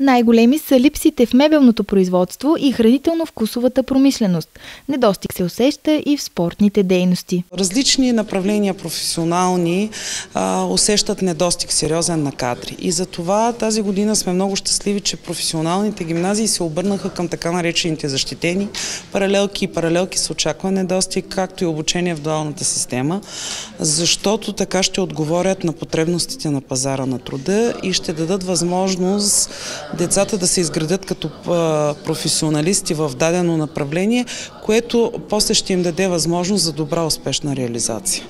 Най-големи са липсите в мебелното производство и хранително-вкусовата промишленост. Недостиг се усеща и в спортните дейности. Различни направления професионални а, усещат недостиг сериозен на кадри. И за това тази година сме много щастливи, че професионалните гимназии се обърнаха към така наречените защитени паралелки и паралелки с очаква недостиг, както и обучение в дуалната система, защото така ще отговорят на потребностите на пазара на труда и ще дадат възможност децата да се изградят като професионалисти в дадено направление, което после ще им даде възможност за добра успешна реализация.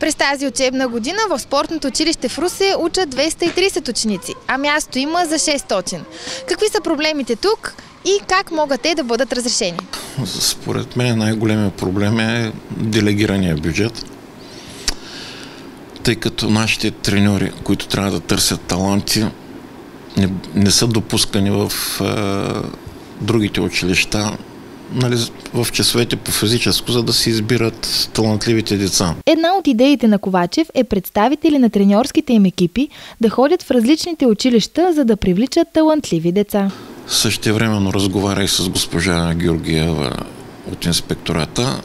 През тази учебна година в спортното училище в Русе учат 230 ученици, а място има за 600. Какви са проблемите тук и как могат те да бъдат разрешени? Според мен най-големият проблем е делегирания бюджет тъй като нашите треньори, които трябва да търсят таланти, не, не са допускани в е, другите училища, нали, в часовете по физическо, за да се избират талантливите деца. Една от идеите на Ковачев е представители на треньорските им екипи да ходят в различните училища, за да привличат талантливи деца. Същевременно разговаря и с госпожа Георгиева от инспектората,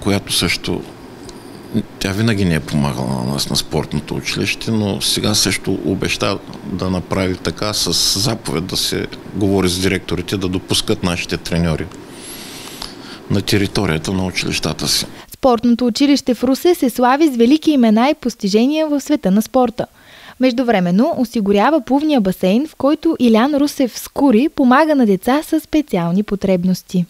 която също тя винаги не е помагала на нас на спортното училище, но сега също обеща да направи така с заповед да се говори с директорите да допускат нашите треньори на територията на училищата си. Спортното училище в Русе се слави с велики имена и постижения в света на спорта. Междувременно осигурява плувния басейн, в който Илян Русев Скури помага на деца с специални потребности.